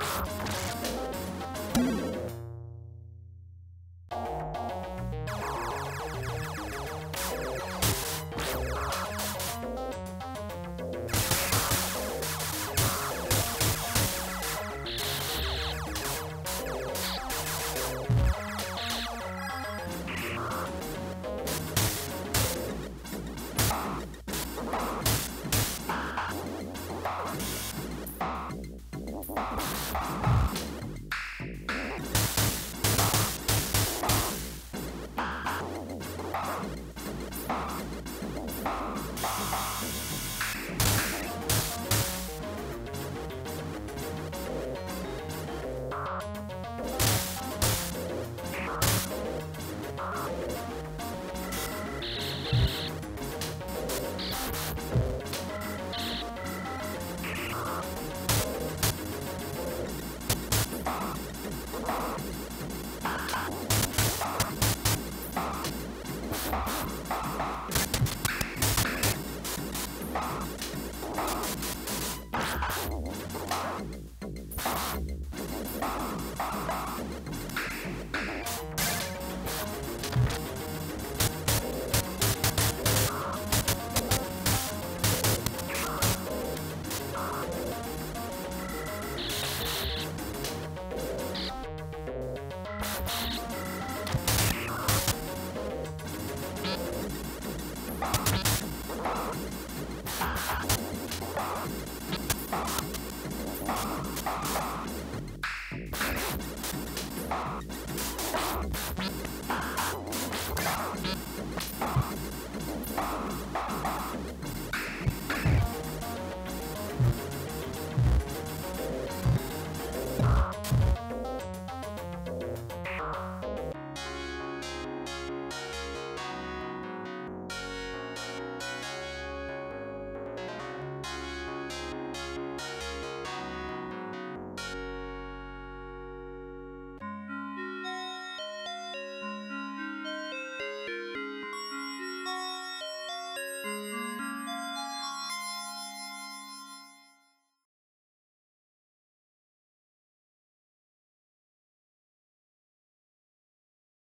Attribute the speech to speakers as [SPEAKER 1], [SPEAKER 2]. [SPEAKER 1] you Ah!